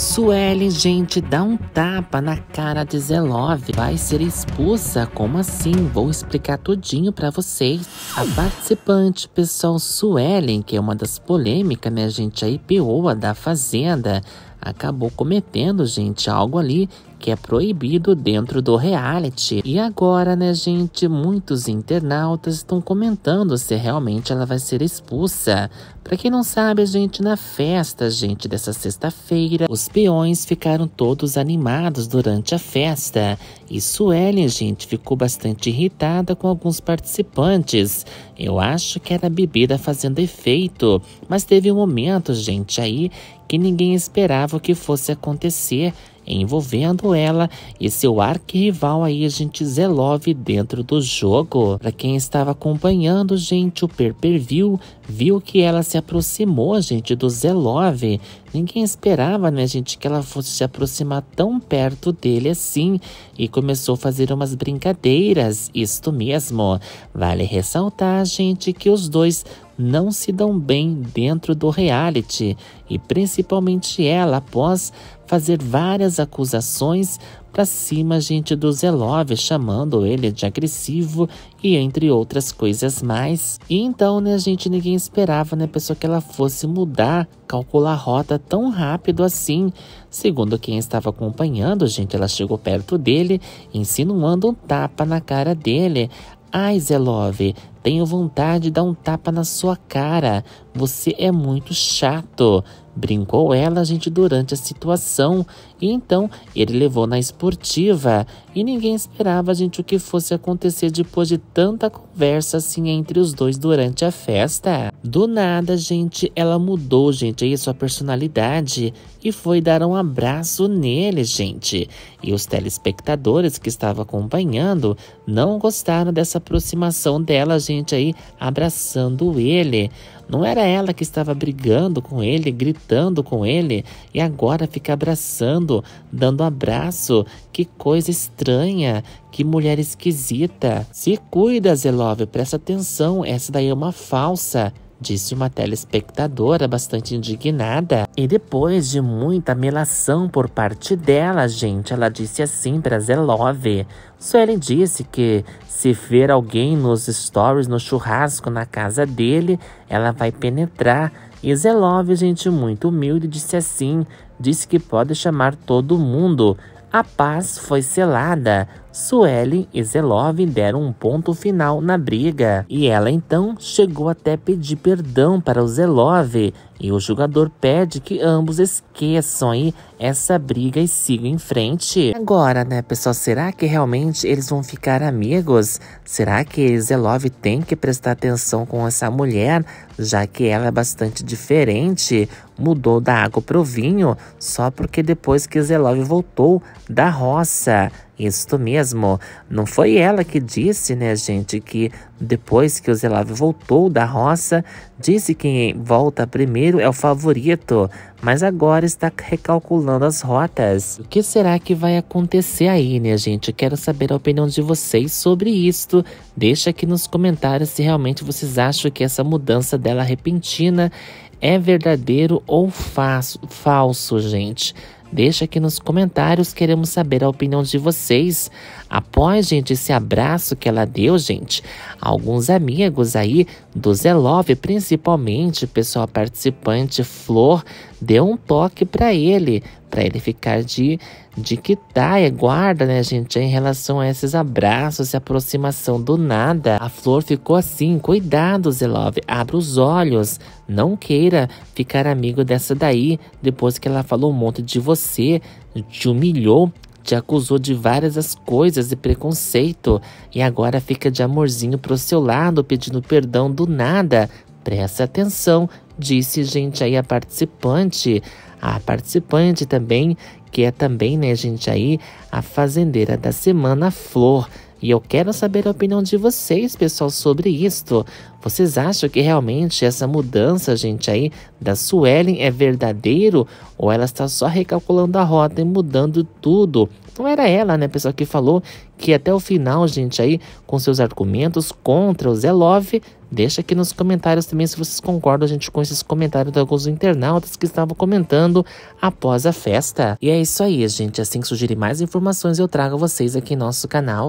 Suelen, gente, dá um tapa na cara de Zelove. Vai ser expulsa? Como assim? Vou explicar tudinho para vocês. A participante, pessoal, Suelen, que é uma das polêmicas, né, gente, a IPOa da Fazenda, acabou cometendo, gente, algo ali que é proibido dentro do reality. E agora, né, gente, muitos internautas estão comentando se realmente ela vai ser expulsa. Para quem não sabe, gente, na festa, gente, dessa sexta-feira, os peões ficaram todos animados durante a festa. E Suelen, gente, ficou bastante irritada com alguns participantes. Eu acho que era a bebida fazendo efeito, mas teve um momento, gente, aí que ninguém esperava que fosse acontecer, envolvendo ela e seu arquirrival aí, gente, Zelov, dentro do jogo. Para quem estava acompanhando, gente, o per-per-view, viu que ela se aproximou, gente, do Zelov. Ninguém esperava, né, gente, que ela fosse se aproximar tão perto dele assim e começou a fazer umas brincadeiras, isto mesmo. Vale ressaltar, gente, que os dois não se dão bem dentro do reality e principalmente ela após fazer várias acusações para cima gente do Zelov, chamando ele de agressivo e entre outras coisas mais. E então, né, gente, ninguém esperava, né, pessoa que ela fosse mudar, calcular a rota tão rápido assim. Segundo quem estava acompanhando, gente, ela chegou perto dele, insinuando um tapa na cara dele. Ai, Zelov, tenho vontade de dar um tapa na sua cara. Você é muito chato. Brincou ela, gente, durante a situação. E então ele levou na esportiva. E ninguém esperava, gente, o que fosse acontecer depois de tanta conversa assim entre os dois durante a festa. Do nada, gente, ela mudou, gente, aí sua personalidade e foi dar um abraço nele, gente. E os telespectadores que estavam acompanhando não gostaram dessa aproximação dela, gente, aí abraçando ele. Não era ela que estava brigando com ele, gritando com ele, e agora fica abraçando, dando abraço. Que coisa estranha, que mulher esquisita. Se cuida, Zelov, presta atenção, essa daí é uma falsa disse uma telespectadora bastante indignada. E depois de muita melação por parte dela, gente, ela disse assim para Zelov. Suelen disse que se ver alguém nos stories, no churrasco na casa dele, ela vai penetrar. E Zelov, gente muito humilde, disse assim: disse que pode chamar todo mundo. A paz foi selada. Suelen e Zelov deram um ponto final na briga. E ela então chegou até pedir perdão para o Zelov. E o jogador pede que ambos esqueçam aí essa briga e sigam em frente. Agora, né, pessoal, será que realmente eles vão ficar amigos? Será que Zelov tem que prestar atenção com essa mulher, já que ela é bastante diferente? Mudou da água pro vinho só porque depois que Zelov voltou da roça. Isto mesmo, não foi ela que disse, né, gente, que depois que o Zelave voltou da roça, disse que quem volta primeiro é o favorito, mas agora está recalculando as rotas. O que será que vai acontecer aí, né, gente? Quero saber a opinião de vocês sobre isto. Deixa aqui nos comentários se realmente vocês acham que essa mudança dela repentina é verdadeiro ou falso, gente. Deixa aqui nos comentários, queremos saber a opinião de vocês. Após, gente, esse abraço que ela deu, gente, alguns amigos aí do Zelov, principalmente pessoal participante Flor, deu um toque para ele, para ele ficar de, de que tá, é guarda, né, gente, em relação a esses abraços e aproximação do nada. A Flor ficou assim, cuidado, Zelov, abra os olhos, não queira ficar amigo dessa daí, depois que ela falou um monte de você, te humilhou, te acusou de várias as coisas e preconceito e agora fica de amorzinho pro seu lado pedindo perdão do nada. Presta atenção, disse gente aí a participante. A participante também, que é também, né, gente aí, a fazendeira da semana Flor. E eu quero saber a opinião de vocês, pessoal, sobre isto. Vocês acham que realmente essa mudança, gente, aí da Suelen é verdadeiro? Ou ela está só recalculando a rota e mudando tudo? Não era ela, né, pessoal, que falou que até o final, gente, aí, com seus argumentos contra o Zé Love, deixa aqui nos comentários também se vocês concordam, gente, com esses comentários de alguns internautas que estavam comentando após a festa. E é isso aí, gente. Assim que surgirem mais informações, eu trago vocês aqui em nosso canal.